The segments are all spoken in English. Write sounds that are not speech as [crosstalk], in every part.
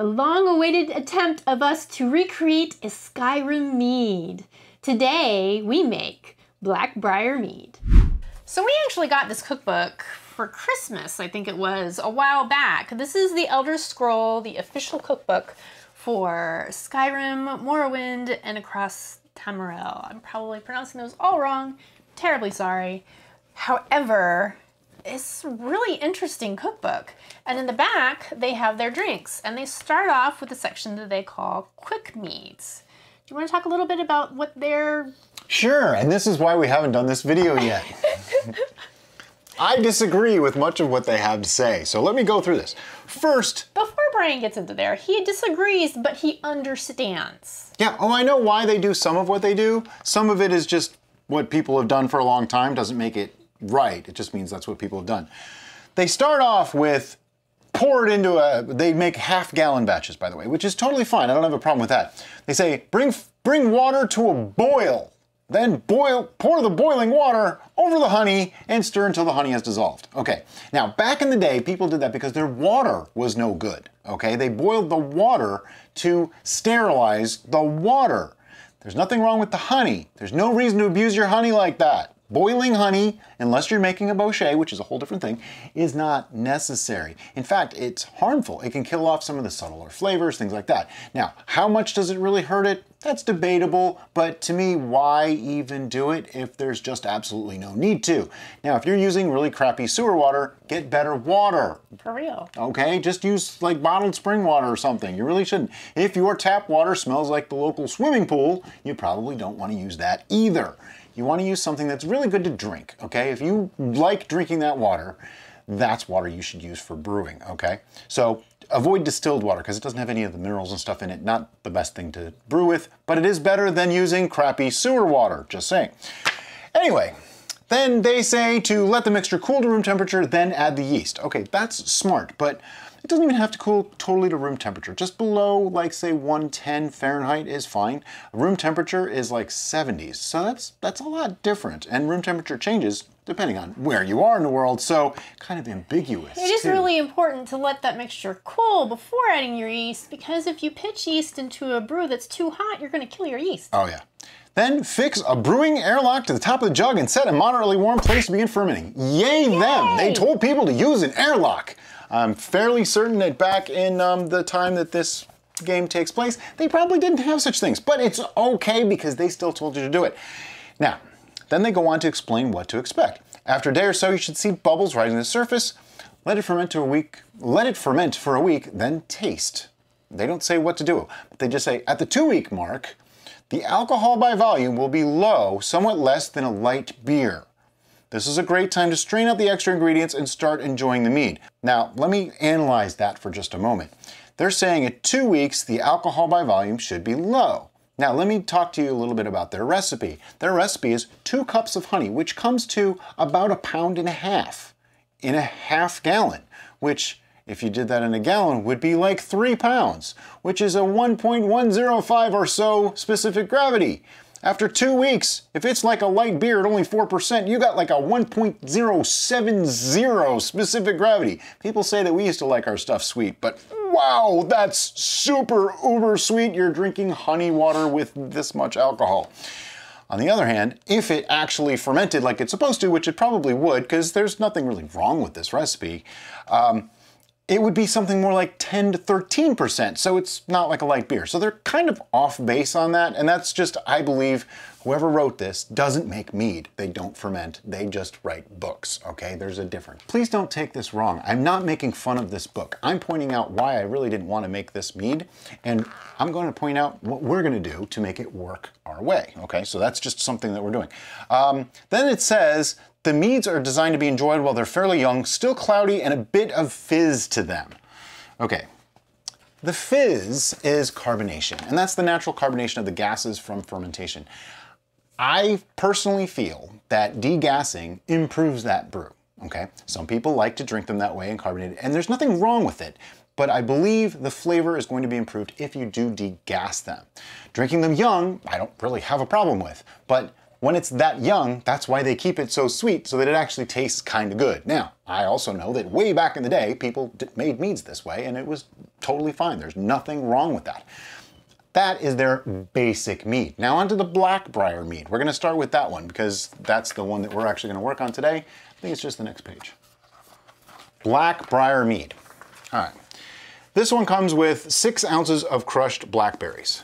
the long-awaited attempt of us to recreate a Skyrim mead. Today, we make Blackbriar Mead. So we actually got this cookbook for Christmas, I think it was, a while back. This is the Elder Scroll, the official cookbook for Skyrim, Morrowind, and across Tamriel. I'm probably pronouncing those all wrong. Terribly sorry. However, it's really interesting cookbook. And in the back, they have their drinks. And they start off with a section that they call quick meads. Do you want to talk a little bit about what they're... Sure, and this is why we haven't done this video yet. [laughs] I disagree with much of what they have to say, so let me go through this. First, before Brian gets into there, he disagrees, but he understands. Yeah, oh, I know why they do some of what they do. Some of it is just what people have done for a long time, doesn't make it right. It just means that's what people have done. They start off with pour it into a, they make half gallon batches, by the way, which is totally fine. I don't have a problem with that. They say, bring, bring water to a boil. Then boil, pour the boiling water over the honey and stir until the honey has dissolved. Okay, now back in the day, people did that because their water was no good. Okay, they boiled the water to sterilize the water. There's nothing wrong with the honey. There's no reason to abuse your honey like that. Boiling honey, unless you're making a bochet, which is a whole different thing, is not necessary. In fact, it's harmful. It can kill off some of the subtler flavors, things like that. Now, how much does it really hurt it? That's debatable, but to me, why even do it if there's just absolutely no need to? Now, if you're using really crappy sewer water, get better water. For real. Okay, just use like bottled spring water or something. You really shouldn't. If your tap water smells like the local swimming pool, you probably don't want to use that either you want to use something that's really good to drink, okay? If you like drinking that water, that's water you should use for brewing, okay? So avoid distilled water because it doesn't have any of the minerals and stuff in it. Not the best thing to brew with, but it is better than using crappy sewer water, just saying. Anyway, then they say to let the mixture cool to room temperature, then add the yeast. Okay, that's smart, but it doesn't even have to cool totally to room temperature. Just below, like say 110 Fahrenheit is fine. Room temperature is like 70s, so that's, that's a lot different. And room temperature changes depending on where you are in the world, so kind of ambiguous. It is too. really important to let that mixture cool before adding your yeast, because if you pitch yeast into a brew that's too hot, you're gonna kill your yeast. Oh yeah. Then fix a brewing airlock to the top of the jug and set a moderately warm place to begin fermenting. Yay, Yay! them! They told people to use an airlock. I'm fairly certain that back in um, the time that this game takes place, they probably didn't have such things, but it's okay because they still told you to do it. Now, then they go on to explain what to expect. After a day or so, you should see bubbles rising to the surface. Let it ferment to a week. Let it ferment for a week, then taste. They don't say what to do, but they just say at the two-week mark, the alcohol by volume will be low, somewhat less than a light beer. This is a great time to strain out the extra ingredients and start enjoying the mead. Now, let me analyze that for just a moment. They're saying at two weeks, the alcohol by volume should be low. Now, let me talk to you a little bit about their recipe. Their recipe is two cups of honey, which comes to about a pound and a half in a half gallon, which if you did that in a gallon, would be like three pounds, which is a 1.105 or so specific gravity. After two weeks, if it's like a light beer at only 4%, you got like a 1.070 specific gravity. People say that we used to like our stuff sweet, but wow, that's super uber sweet. You're drinking honey water with this much alcohol. On the other hand, if it actually fermented like it's supposed to, which it probably would, because there's nothing really wrong with this recipe, um, it would be something more like 10 to 13%, so it's not like a light beer. So they're kind of off base on that, and that's just, I believe, whoever wrote this doesn't make mead. They don't ferment, they just write books, okay? There's a difference. Please don't take this wrong. I'm not making fun of this book. I'm pointing out why I really didn't want to make this mead, and I'm going to point out what we're going to do to make it work our way, okay? So that's just something that we're doing. Um, then it says the meads are designed to be enjoyed while they're fairly young, still cloudy, and a bit of fizz to them. Okay, the fizz is carbonation, and that's the natural carbonation of the gases from fermentation. I personally feel that degassing improves that brew, okay? Some people like to drink them that way and carbonated, and there's nothing wrong with it, but I believe the flavor is going to be improved if you do degas them. Drinking them young, I don't really have a problem with, but when it's that young, that's why they keep it so sweet so that it actually tastes kind of good. Now, I also know that way back in the day, people made meads this way and it was totally fine. There's nothing wrong with that. That is their basic mead. Now onto the black briar mead. We're gonna start with that one because that's the one that we're actually gonna work on today. I think it's just the next page. Black briar mead. All right. This one comes with six ounces of crushed blackberries.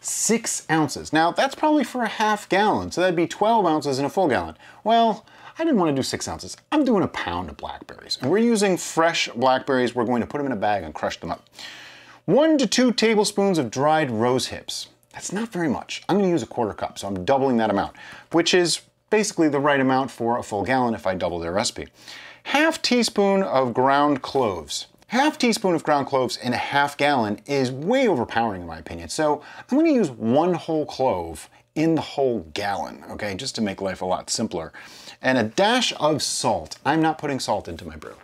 Six ounces. Now that's probably for a half gallon, so that'd be 12 ounces in a full gallon. Well, I didn't want to do six ounces. I'm doing a pound of blackberries. And we're using fresh blackberries. We're going to put them in a bag and crush them up. One to two tablespoons of dried rose hips. That's not very much. I'm gonna use a quarter cup, so I'm doubling that amount, which is basically the right amount for a full gallon if I double their recipe. Half teaspoon of ground cloves. Half teaspoon of ground cloves in a half gallon is way overpowering in my opinion. So I'm gonna use one whole clove in the whole gallon, okay, just to make life a lot simpler. And a dash of salt. I'm not putting salt into my brew.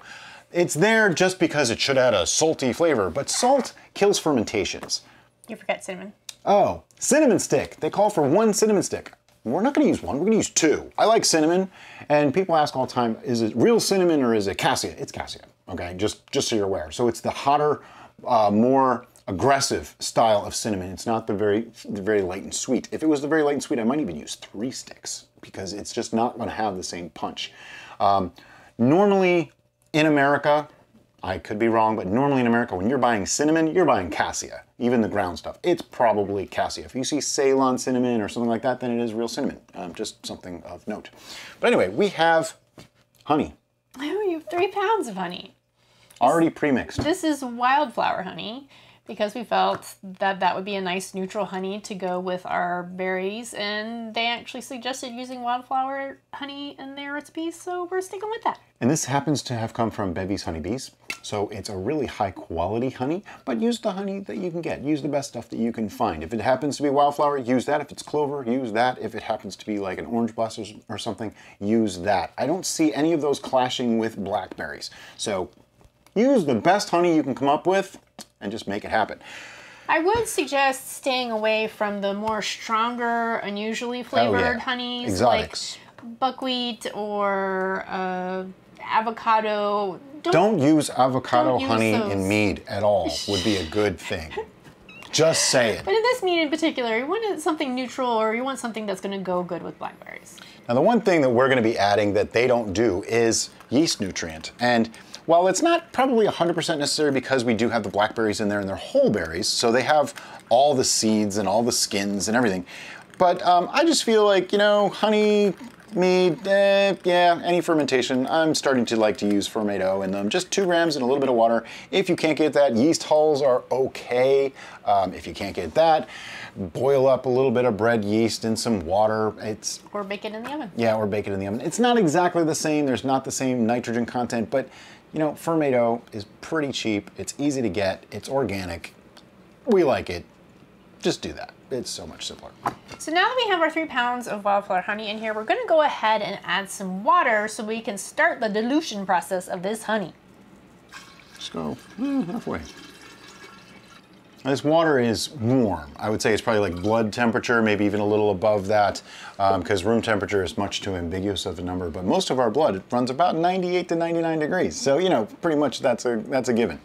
It's there just because it should add a salty flavor, but salt kills fermentations. You forget cinnamon. Oh, cinnamon stick. They call for one cinnamon stick. We're not gonna use one, we're gonna use two. I like cinnamon, and people ask all the time, is it real cinnamon or is it cassia? It's cassia, okay, just, just so you're aware. So it's the hotter, uh, more aggressive style of cinnamon. It's not the very, the very light and sweet. If it was the very light and sweet, I might even use three sticks because it's just not gonna have the same punch. Um, normally, in America, I could be wrong, but normally in America, when you're buying cinnamon, you're buying cassia, even the ground stuff. It's probably cassia. If you see Ceylon cinnamon or something like that, then it is real cinnamon. Um, just something of note. But anyway, we have honey. Oh, you have three pounds of honey. Already pre-mixed. This is wildflower honey because we felt that that would be a nice neutral honey to go with our berries and they actually suggested using wildflower honey in their recipes so we're sticking with that. And this happens to have come from Bevy's Honeybees. So it's a really high quality honey, but use the honey that you can get. Use the best stuff that you can find. If it happens to be wildflower, use that. If it's clover, use that. If it happens to be like an orange blossom or something, use that. I don't see any of those clashing with blackberries. So use the best honey you can come up with and just make it happen. I would suggest staying away from the more stronger, unusually flavored oh, yeah. honeys Exotics. like buckwheat or uh, avocado. Don't, don't use avocado don't honey those. in mead at all. [laughs] Would be a good thing. Just say it. But in this mead in particular, you want something neutral or you want something that's going to go good with blackberries. Now the one thing that we're going to be adding that they don't do is yeast nutrient. And while it's not probably 100% necessary because we do have the blackberries in there and they're whole berries, so they have all the seeds and all the skins and everything. But um, I just feel like, you know, honey, mead, eh, yeah, any fermentation. I'm starting to like to use Fermaid O in them. Just two grams and a little bit of water. If you can't get that, yeast hulls are okay. Um, if you can't get that, boil up a little bit of bread yeast in some water. It's Or bake it in the oven. yeah, or bake it in the oven. It's not exactly the same. There's not the same nitrogen content, but you know, Fermaid O is pretty cheap. It's easy to get. It's organic. We like it. Just do that. It's so much simpler. So now that we have our three pounds of wildflower honey in here, we're gonna go ahead and add some water so we can start the dilution process of this honey. Just go eh, halfway. This water is warm. I would say it's probably like blood temperature, maybe even a little above that, because um, room temperature is much too ambiguous of a number. But most of our blood runs about 98 to 99 degrees. So you know, pretty much that's a that's a given.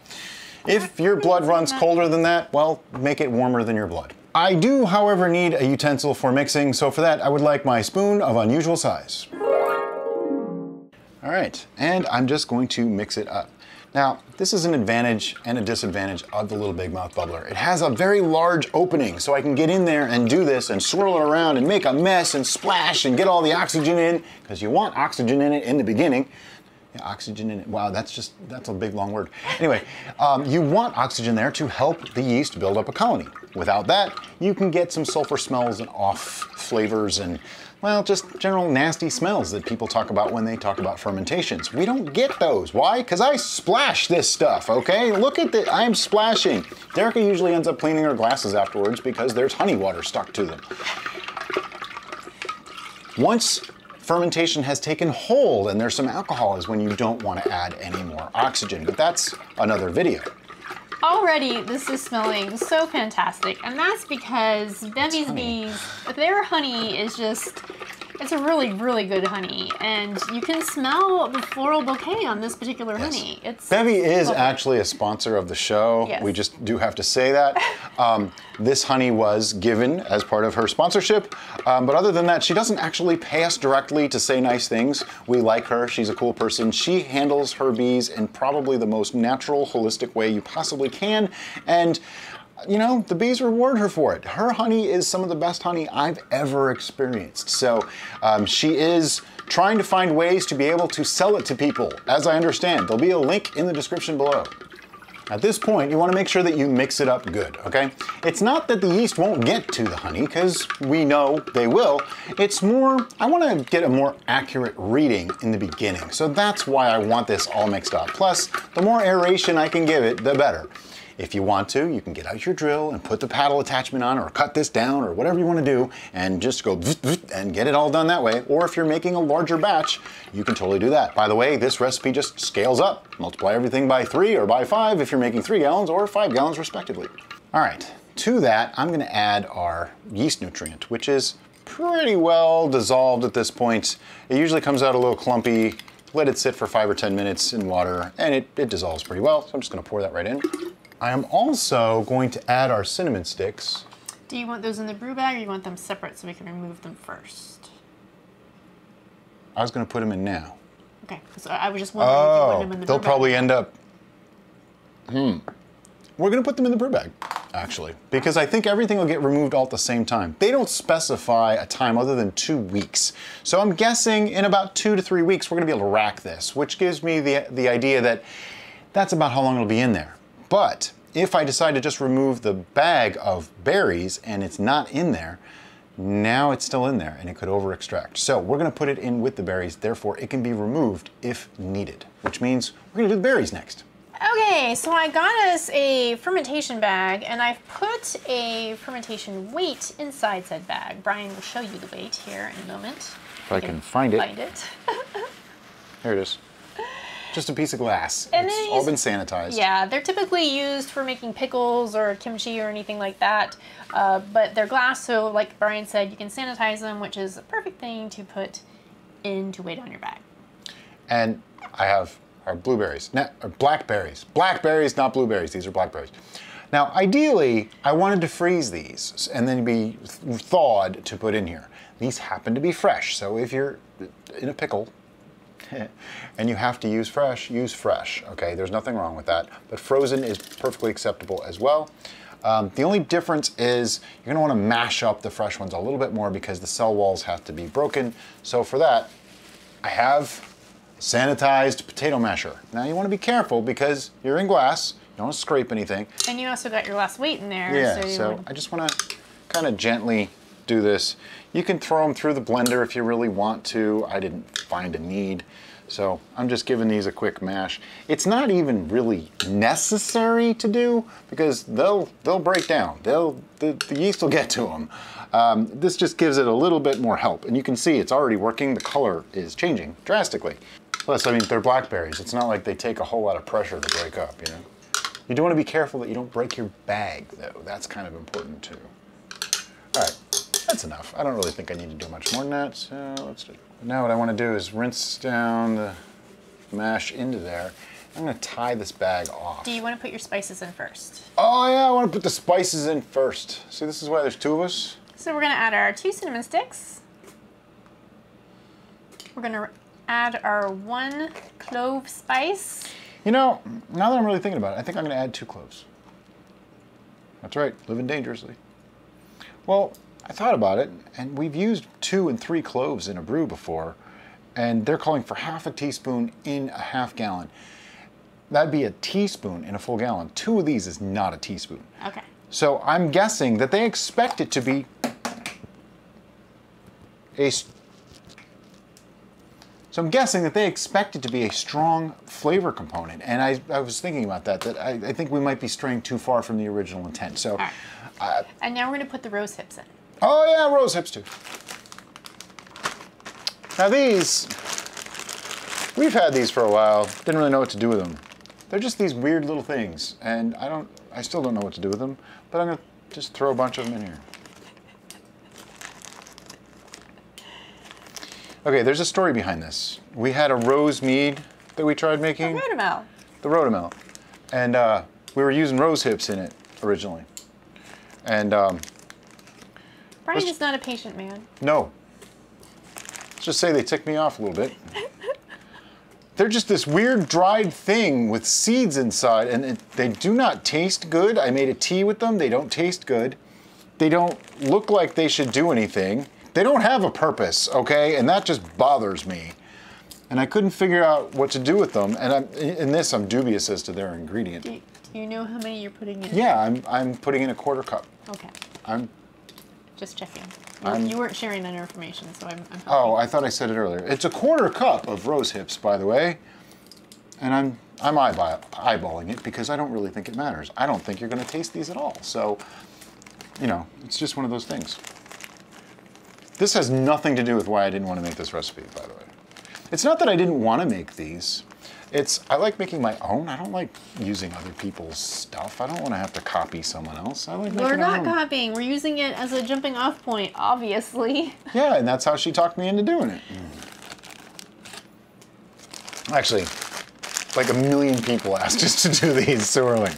If your blood runs colder than that, well, make it warmer than your blood. I do, however, need a utensil for mixing, so for that I would like my spoon of unusual size. All right, and I'm just going to mix it up. Now, this is an advantage and a disadvantage of the Little Big Mouth Bubbler. It has a very large opening, so I can get in there and do this and swirl it around and make a mess and splash and get all the oxygen in, because you want oxygen in it in the beginning. Yeah, oxygen in it. Wow, that's just, that's a big long word. Anyway, um, you want oxygen there to help the yeast build up a colony. Without that, you can get some sulfur smells and off flavors and well, just general nasty smells that people talk about when they talk about fermentations. We don't get those. Why? Because I splash this stuff, okay? Look at the, I'm splashing. Derica usually ends up cleaning her glasses afterwards because there's honey water stuck to them. Once fermentation has taken hold and there's some alcohol is when you don't want to add any more oxygen, but that's another video. Already, this is smelling so fantastic, and that's because Bevy's. Bees, their honey is just It's a really, really good honey, and you can smell the floral bouquet on this particular Yes. honey. It's Bevy is lovely. actually a sponsor of the show. Yes. We just do have to say that. [laughs] Um, this honey was given as part of her sponsorship, um, but other than that, she doesn't actually pay us directly to say nice things. We like her. She's a cool person. She handles her bees in probably the most natural, holistic way you possibly can, and you know, the bees reward her for it. Her honey is some of the best honey I've ever experienced. So um, she is trying to find ways to be able to sell it to people, as I understand. There'll be a link in the description below. At this point, you want to make sure that you mix it up good, okay? It's not that the yeast won't get to the honey, because we know they will. It's more, I want to get a more accurate reading in the beginning. So that's why I want this all mixed up. Plus, the more aeration I can give it, the better. If you want to, you can get out your drill and put the paddle attachment on or cut this down or whatever you want to do and just go and get it all done that way. Or if you're making a larger batch, you can totally do that. By the way, this recipe just scales up. Multiply everything by three or by five if you're making three gallons or five gallons respectively. All right, to that, I'm gonna add our yeast nutrient, which is pretty well dissolved at this point. It usually comes out a little clumpy. Let it sit for five or 10 minutes in water and it, it dissolves pretty well. So I'm just gonna pour that right in. I am also going to add our cinnamon sticks. Do you want those in the brew bag or you want them separate so we can remove them first? I was gonna put them in now. Okay, so I was just wondering if you Oh, them in the they'll brew bag. probably end up. Hmm. We're gonna put them in the brew bag, actually, because I think everything will get removed all at the same time. They don't specify a time other than two weeks. So I'm guessing in about two to three weeks we're gonna be able to rack this, which gives me the, the idea that that's about how long it'll be in there. But if I decide to just remove the bag of berries and it's not in there, now it's still in there and it could over extract. So we're gonna put it in with the berries, therefore it can be removed if needed, which means we're gonna do the berries next. Okay, so I got us a fermentation bag and I've put a fermentation weight inside said bag. Brian will show you the weight here in a moment. If I can find it. Find it. [laughs] Here it is. Just a piece of glass. And it's all been sanitized. Yeah, they're typically used for making pickles or kimchi or anything like that. Uh, but they're glass, so like Brian said, you can sanitize them, which is a perfect thing to put in to weigh down your bag. And I have our blueberries, no, or blackberries. Blackberries, not blueberries. These are blackberries. Now, ideally, I wanted to freeze these and then be thawed to put in here. These happen to be fresh, so if you're in a pickle [laughs] and you have to use fresh, use fresh. Okay, there's nothing wrong with that. But frozen is perfectly acceptable as well. Um, the only difference is you're gonna wanna mash up the fresh ones a little bit more because the cell walls have to be broken. So for that, I have sanitized potato masher. Now you want to be careful because you're in glass. You don't want to scrape anything. And you also got your last weight in there. Yeah, so, so I just want to kind of gently do this. You can throw them through the blender if you really want to. I didn't find a need. So I'm just giving these a quick mash. It's not even really necessary to do because they'll they'll break down. They'll the, the yeast will get to them. Um, this just gives it a little bit more help, and you can see it's already working. The color is changing drastically. Plus, I mean, they're blackberries. It's not like they take a whole lot of pressure to break up, you know. You do want to be careful that you don't break your bag, though. That's kind of important too. All right, that's enough. I don't really think I need to do much more than that. So let's do. Now what I want to do is rinse down the mash into there. I'm going to tie this bag off. Do you want to put your spices in first? Oh yeah, I want to put the spices in first. See, this is why there's two of us. So we're gonna add our two cinnamon sticks. We're gonna add our one clove spice. You know, now that I'm really thinking about it, I think I'm going to add two cloves. That's right, living dangerously. Well, I thought about it, and we've used two and three cloves in a brew before, and they're calling for half a teaspoon in a half gallon. That'd be a teaspoon in a full gallon. Two of these is not a teaspoon. Okay. So I'm guessing that they expect it to be a. So I'm guessing that they expect it to be a strong flavor component, and I, I was thinking about that. That I, I think we might be straying too far from the original intent. So, right. Uh, and now we're gonna put the rose hips in. Oh yeah, rose hips too. Now these, we've had these for a while. Didn't really know what to do with them. They're just these weird little things, and I don't, I still don't know what to do with them. But I'm gonna just throw a bunch of them in here. Okay, there's a story behind this. We had a rose mead that we tried making, The Rhodomel. the Rhodomel, and uh, we were using rose hips in it originally. And um, Brian Let's- is not a patient man. no, let's just say they ticked me off a little bit. [laughs] They're just this weird dried thing with seeds inside, and it, they do not taste good. I made a tea with them. They don't taste good. They don't look like they should do anything. They don't have a purpose, okay? And that just bothers me. And I couldn't figure out what to do with them. And I'm, in this, I'm dubious as to their ingredient. Do you, do you know how many you're putting in? Yeah, I'm, I'm putting in a quarter cup. Okay, I'm, just checking. You, you weren't sharing that information, so I'm. I'm oh, I thought I said it earlier. It's a quarter cup of rose hips, by the way. And I'm, I'm eyeball, eyeballing it because I don't really think it matters. I don't think you're going to taste these at all. So, you know, it's just one of those things. This has nothing to do with why I didn't want to make this recipe, by the way. It's not that I didn't want to make these. It's I like making my own. I don't like using other people's stuff. I don't want to have to copy someone else. I like We're not copying. We're using it as a jumping off point, obviously. [laughs] Yeah, and that's how she talked me into doing it. Actually, like a million people [laughs] asked us to do these, so we're like,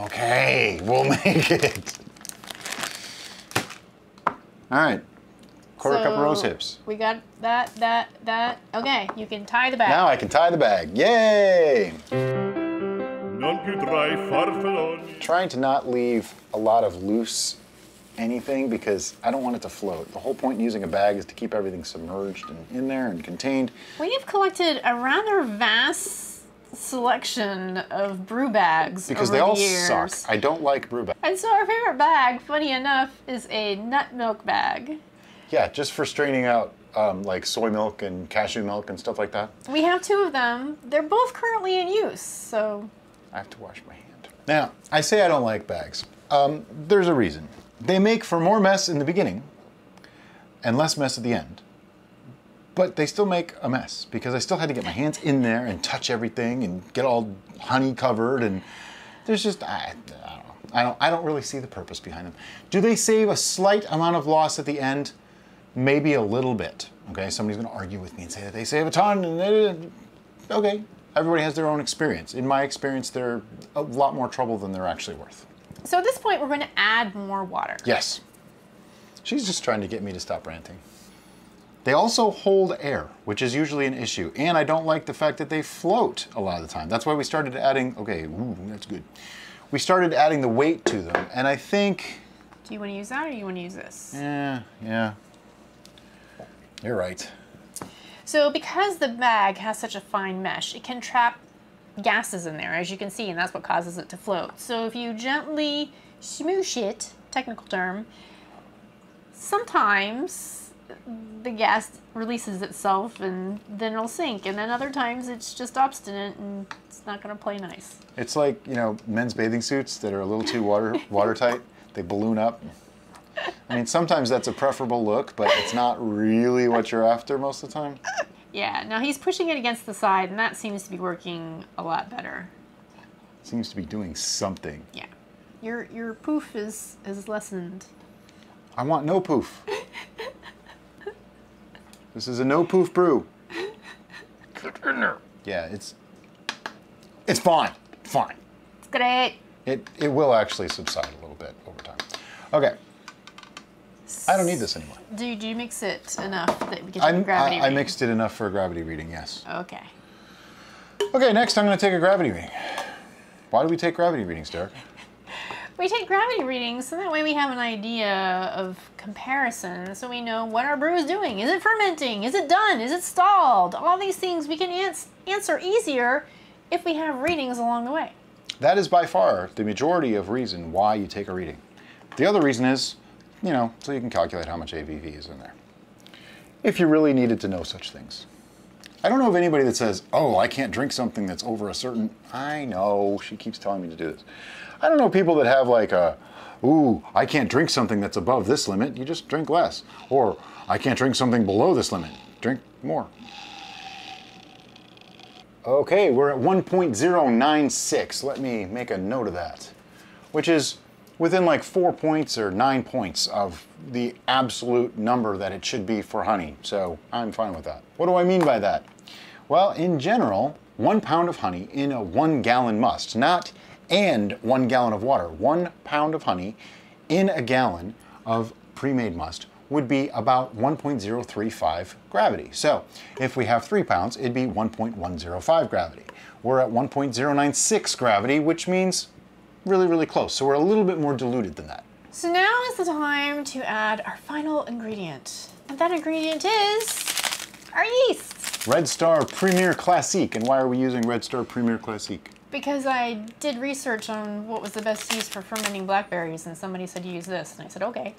okay, we'll [laughs] make it. All right, quarter cup of rose hips. We got that, that, that. Okay, you can tie the bag. Now I can tie the bag. Yay! Non più tra i farfalloni. Trying to not leave a lot of loose anything because I don't want it to float. The whole point in using a bag is to keep everything submerged and in there and contained. We have collected a rather vast selection of brew bags Because over they all the years. suck. I don't like brew bags. And so our favorite bag, funny enough, is a nut milk bag. Yeah, just for straining out um, like soy milk and cashew milk and stuff like that. We have two of them. They're both currently in use, so I have to wash my hand. Now, I say I don't like bags. Um, there's a reason. They make for more mess in the beginning and less mess at the end. But they still make a mess because I still had to get my hands in there and touch everything and get all honey covered and there's just I, I don't know. I don't I don't really see the purpose behind them. Do they save a slight amount of loss at the end? Maybe a little bit. Okay, somebody's going to argue with me and say that they save a ton and they okay. Everybody has their own experience. In my experience, they're a lot more trouble than they're actually worth. so at this point we're going to add more water. Yes. She's just trying to get me to stop ranting. They also hold air, which is usually an issue. And I don't like the fact that they float a lot of the time. That's why we started adding, okay, ooh, that's good. We started adding the weight to them. And I think, Do you want to use that or do you want to use this? yeah, yeah. You're right. So because the bag has such a fine mesh, it can trap gases in there, as you can see, and that's what causes it to float. So if you gently smoosh it, technical term, sometimes the gas releases itself and then it'll sink, and then other times it's just obstinate and it's not going to play nice. It's like, you know, men's bathing suits that are a little too water [laughs] watertight. They balloon up. I mean, sometimes that's a preferable look, but it's not really what you're after most of the time. Yeah, now he's pushing it against the side, and that seems to be working a lot better. Seems to be doing something. Yeah. Your, your poof is, is lessened. I want no poof. this is a no poof brew. Get in there. Yeah, it's it's fine. Fine. It's great. It it will actually subside a little bit over time. Okay. I don't need this anymore. Do you mix it enough that we get I, gravity I, I mixed it enough for a gravity reading, yes. Okay. Okay, next I'm going to take a gravity reading. Why do we take gravity readings, Derek? [laughs] We take gravity readings so that way we have an idea of comparison so we know what our brew is doing. Is it fermenting? Is it done? Is it stalled? All these things we can ans- answer easier if we have readings along the way. That is by far the majority of reason why you take a reading. The other reason is, you know, so you can calculate how much ABV is in there. If you really needed to know such things. I don't know of anybody that says, oh, I can't drink something that's over a certain. I know, she keeps telling me to do this. I don't know people that have like a, ooh, I can't drink something that's above this limit, you just drink less. Or, I can't drink something below this limit, drink more. Okay, we're at 1.096. Let me make a note of that. Which is within like four points or nine points of the absolute number that it should be for honey. So I'm fine with that. What do I mean by that? Well, in general, one pound of honey in a one gallon must, not and one gallon of water. One pound of honey in a gallon of pre-made must would be about 1.035 gravity. So if we have three pounds, it'd be 1.105 gravity. We're at 1.096 gravity, which means really, really close. So we're a little bit more diluted than that. So now is the time to add our final ingredient. And that ingredient is our yeast. Red Star Premier Classique. And why are we using Red Star Premier Classique? Because I did research on what was the best yeast for fermenting blackberries, and somebody said use this, and I said, okay.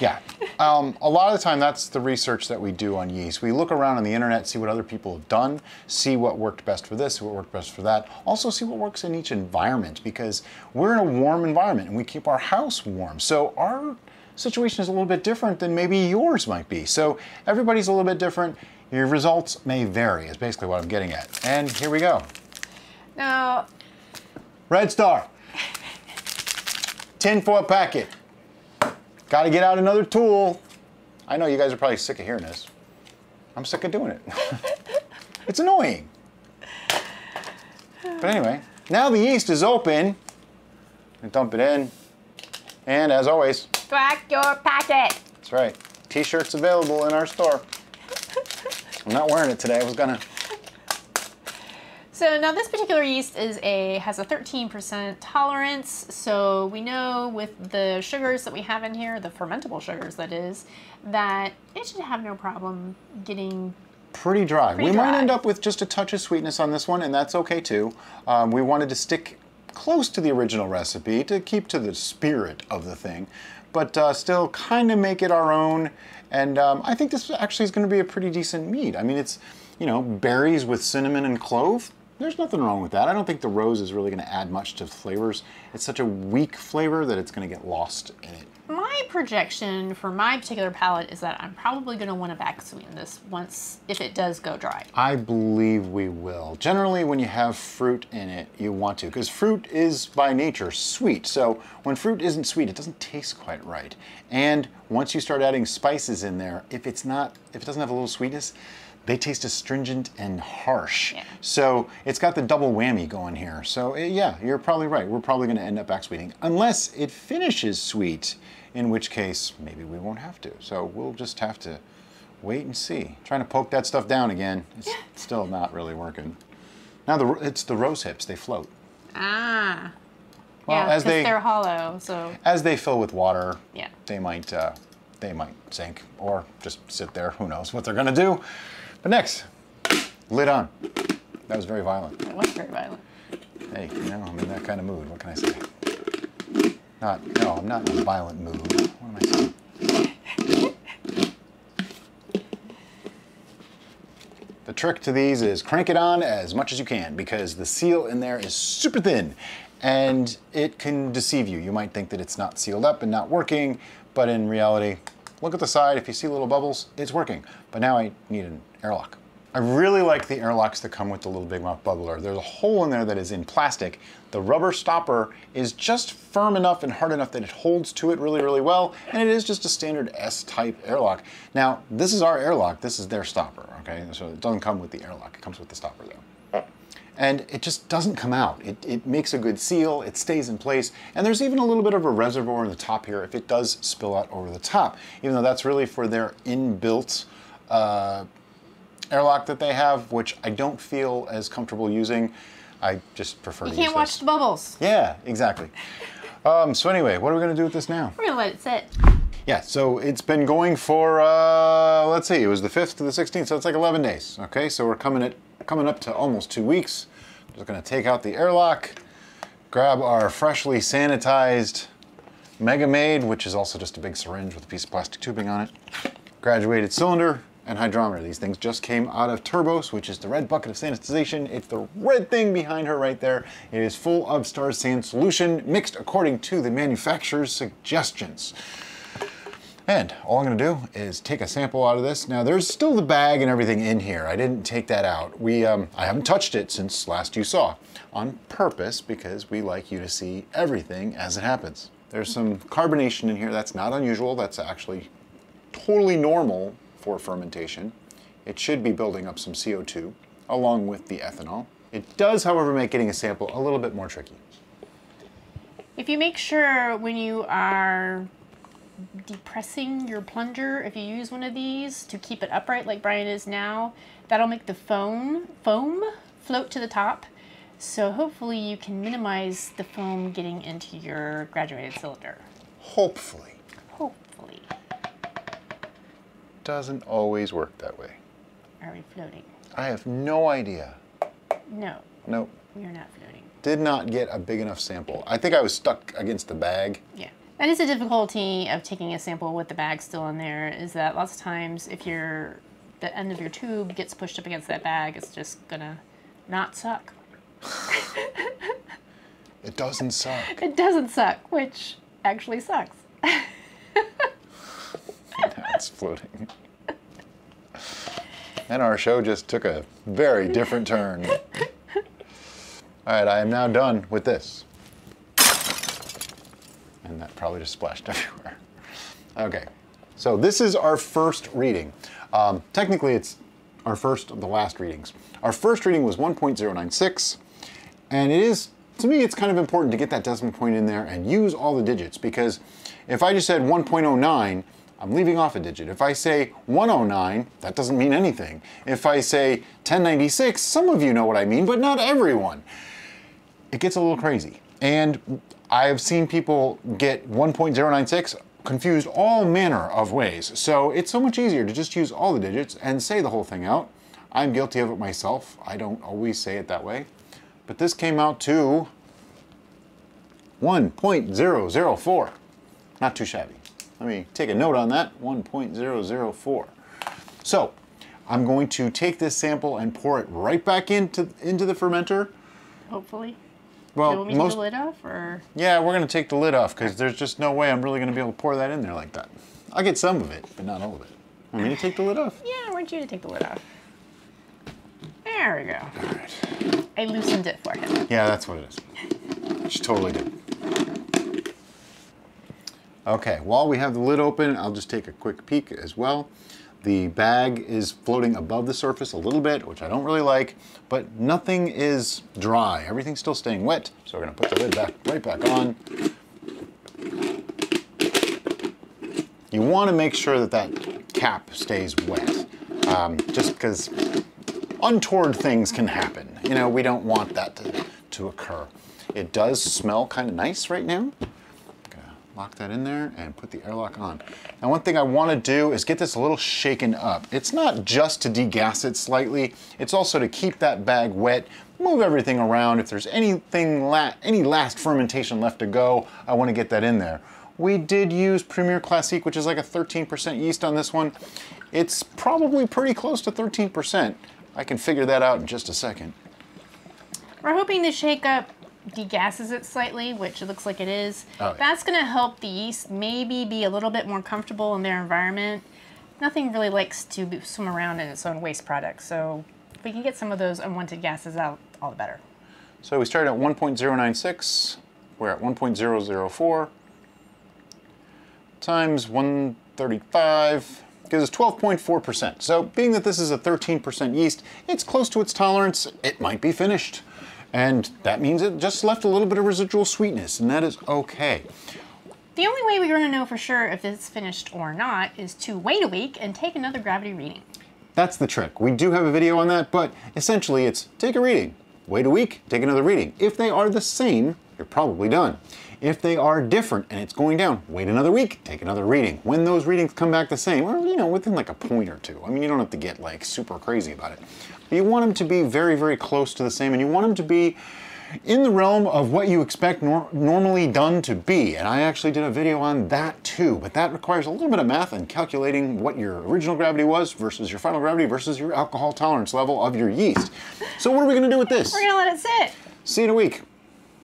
Yeah. Um, a lot of the time, that's the research that we do on yeast. We look around on the internet, see what other people have done, see what worked best for this, what worked best for that. Also, see what works in each environment because we're in a warm environment and we keep our house warm. So, our situation is a little bit different than maybe yours might be. So, everybody's a little bit different. Your results may vary, is basically what I'm getting at. And here we go. Now, Red Star. Tin foil packet. Got to get out another tool. I know you guys are probably sick of hearing this. I'm sick of doing it. [laughs] it's annoying. But anyway, now the yeast is open. And dump it in. And as always, thwack your packet. that's right. T-shirts available in our store. I'm not wearing it today. I was gonna. So now this particular yeast is a has a 13% tolerance. So we know with the sugars that we have in here, the fermentable sugars that is, that it should have no problem getting pretty dry. Pretty we might end up with just a touch of sweetness on this one, and that's okay too. Um, we wanted to stick close to the original recipe to keep to the spirit of the thing, but uh, still kind of make it our own. And um, I think this actually is going to be a pretty decent mead. I mean, it's you know berries with cinnamon and clove. There's nothing wrong with that. I don't think the rose is really going to add much to flavors. It's such a weak flavor that it's going to get lost in it. My projection for my particular palate is that I'm probably going to want to back sweeten this once if it does go dry. I believe we will. Generally, when you have fruit in it, you want to, because fruit is by nature sweet. So when fruit isn't sweet, it doesn't taste quite right. And once you start adding spices in there, if it's not, if it doesn't have a little sweetness, they taste astringent and harsh. Yeah. So it's got the double whammy going here. So eh, yeah, you're probably right. We're probably going to end up back sweetening, unless it finishes sweet, in which case maybe we won't have to. So we'll just have to wait and see. Trying to poke that stuff down again. It's still not really working. Now the, it's the rose hips. They float. Ah. Well, yeah, as they they're hollow, so as they fill with water, Yeah. they might uh, they might sink or just sit there. Who knows what they're gonna do? But next, lid on. That was very violent. it was very violent. Hey, you know, I'm in that kind of mood. What can I say? Not, no, I'm not in a violent mood. What am I saying? The trick to these is crank it on as much as you can because the seal in there is super thin and it can deceive you. You might think that it's not sealed up and not working, but in reality, look at the side. If you see little bubbles, it's working. But now I need an airlock. I really like the airlocks that come with the little Big Mouth bubbler. There's a hole in there that is in plastic. The rubber stopper is just firm enough and hard enough that it holds to it really, really well, and it is just a standard S-type airlock. Now, this is our airlock, this is their stopper, okay? So it doesn't come with the airlock, it comes with the stopper though. And it just doesn't come out. It, it makes a good seal, it stays in place, and there's even a little bit of a reservoir in the top here if it does spill out over the top, even though that's really for their inbuilt uh, airlock that they have, which I don't feel as comfortable using. I just prefer You to can't watch this. the bubbles. Yeah, exactly. Um, so anyway, what are we gonna do with this now? We're gonna let it sit. Yeah, so it's been going for uh, let's see, it was the 5th to the 16th, so it's like 11 days. Okay, so we're coming at coming up to almost two weeks. Just gonna take out the airlock, grab our freshly sanitized Mega Maid, which is also just a big syringe with a piece of plastic tubing on it, graduated cylinder, and hydrometer. These things just came out of Turbos, which is the red bucket of sanitization. It's the red thing behind her right there. It is full of Star San solution, mixed according to the manufacturer's suggestions. And all I'm gonna do is take a sample out of this. Now there's still the bag and everything in here. I didn't take that out. We, um, I haven't touched it since last you saw, on purpose because we like you to see everything as it happens. There's some carbonation in here. That's not unusual. That's actually totally normal for fermentation. It should be building up some CO2 along with the ethanol. It does, however, make getting a sample a little bit more tricky. If you make sure when you are depressing your plunger, if you use one of these to keep it upright like Brian is now, that'll make the foam, foam float to the top. So hopefully you can minimize the foam getting into your graduated cylinder. Hopefully. Hopefully. Doesn't always work that way. Are we floating? I have no idea. No, Nope. we are not floating. Did not get a big enough sample. I think I was stuck against the bag. Yeah. That is a difficulty of taking a sample with the bag still in there, is that lots of times if your the end of your tube gets pushed up against that bag, it's just gonna not suck. [laughs] It doesn't suck. [laughs] It doesn't suck, which actually sucks. It's floating. And our show just took a very different turn. All right, I am now done with this. And that probably just splashed [laughs] everywhere. Okay, so this is our first reading. Um, technically, it's our first of the last readings. Our first reading was 1.096, and it is, to me, it's kind of important to get that decimal point in there and use all the digits because if I just said 1.09, I'm leaving off a digit. If I say 109, that doesn't mean anything. If I say 1096, some of you know what I mean, but not everyone. It gets a little crazy. And I've seen people get 1.096 confused all manner of ways. So it's so much easier to just use all the digits and say the whole thing out. I'm guilty of it myself. I don't always say it that way. But this came out to 1.004. Not too shabby. Let me take a note on that, 1.004. So I'm going to take this sample and pour it right back into, into the fermenter. Hopefully. Do Well, you want me to most, take the lid off or yeah, we're gonna take the lid off because there's just no way I'm really gonna be able to pour that in there like that. I'll get some of it, but not all of it. Want me to take the lid off? Yeah, I want you to take the lid off. There we go. All right. I loosened it for him. Yeah, that's what it is. She totally did. Okay, while we have the lid open, I'll just take a quick peek as well. The bag is floating above the surface a little bit, which I don't really like, but nothing is dry. Everything's still staying wet, so we're gonna put the lid back right back on. You wanna make sure that that cap stays wet, um, just because untoward things can happen. You know, we don't want that to, to occur. It does smell kind of nice right now. Lock that in there and put the airlock on. Now one thing I want to do is get this a little shaken up. It's not just to degas it slightly, it's also to keep that bag wet, move everything around. If there's anything, la any last fermentation left to go, I want to get that in there. We did use Premier Classique, which is like a 13% yeast on this one. It's probably pretty close to 13%. I can figure that out in just a second. We're hoping the shake up degasses it slightly, which it looks like it is. Oh, yeah. That's going to help the yeast maybe be a little bit more comfortable in their environment. Nothing really likes to swim around in its own waste product, so if we can get some of those unwanted gases out, all the better. So we started at 1.096, we're at 1.004 times 135 gives us 12.4%. So being that this is a 13% yeast, it's close to its tolerance, it might be finished. And that means it just left a little bit of residual sweetness, and that is okay. The only way we're going to know for sure if it's finished or not is to wait a week and take another gravity reading. That's the trick. We do have a video on that, but essentially it's take a reading, wait a week, take another reading. If they are the same, you're probably done. If they are different and it's going down, wait another week, take another reading. When those readings come back the same, or you know, within like a point or two. I mean, you don't have to get like super crazy about it. You want them to be very, very close to the same, and you want them to be in the realm of what you expect nor- normally done to be. And I actually did a video on that too, but that requires a little bit of math and calculating what your original gravity was versus your final gravity versus your alcohol tolerance level of your yeast. So what are we gonna do with this? We're going to let it sit. See you in a week.